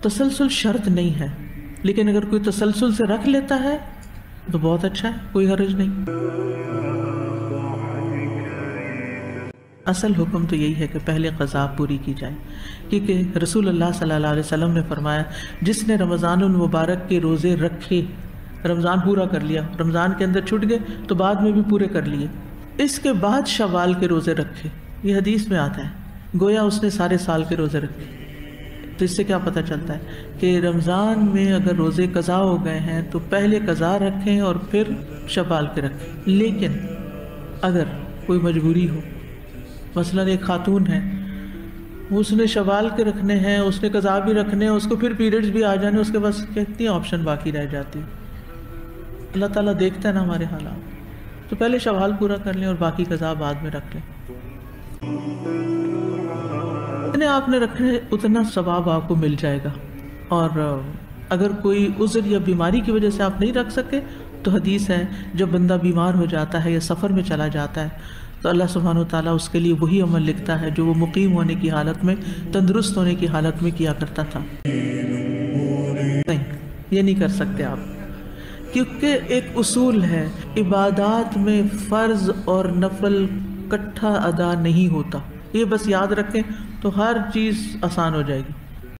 तसलसल शर्त नहीं है। लेकिन अगर कोई तसलसल से रख लेता है तो बहुत अच्छा है, कोई हर्ज नहीं। असल हुक्म तो यही है कि पहले क़ज़ा पूरी की जाए। क्योंकि रसूल अल्लाह सल्लल्लाहु अलैहि वसल्लम ने फरमाया, जिसने रमज़ान मुबारक के रोज़े रखे, रमज़ान पूरा कर लिया, रमज़ान के अंदर छूट गए तो बाद में भी पूरे कर लिए। इसके बाद शवाल के रोज़े रखे। ये हदीस में आता है। गोया उसने सारे साल के रोज़े रखे। तो इससे क्या पता चलता है कि रमज़ान में अगर रोज़े कज़ा हो गए हैं तो पहले कज़ा रखें और फिर शबाल के रखें। लेकिन अगर कोई मजबूरी हो, मसलन एक खातून है, उसने शवाल के रखने हैं, उसने कज़ा भी रखने हैं, उसको फिर पीरियड्स भी आ जाने, उसके पास कितनी ऑप्शन बाकी रह जाती है। अल्लाह ताला देखता है ना हमारे हालात। तो पहले शवाल पूरा कर लें और बाकी कज़ा बाद में रख लें। जितने आपने रखे उतना सवाब आपको मिल जाएगा। और अगर कोई उज़र या बीमारी की वजह से आप नहीं रख सके तो हदीस है, जब बंदा बीमार हो जाता है या सफ़र में चला जाता है तो अल्लाह सुबहान ताली उसके लिए वही अमल लिखता है, जो वो मुकीम होने की हालत में, तंदुरुस्त होने की हालत में किया करता था। नहीं, ये नहीं कर सकते आप। क्योंकि एक उसूल है, इबादत में फ़र्ज़ और नफल कट्ठा अदा नहीं होता। ये बस याद रखें तो हर चीज़ आसान हो जाएगी।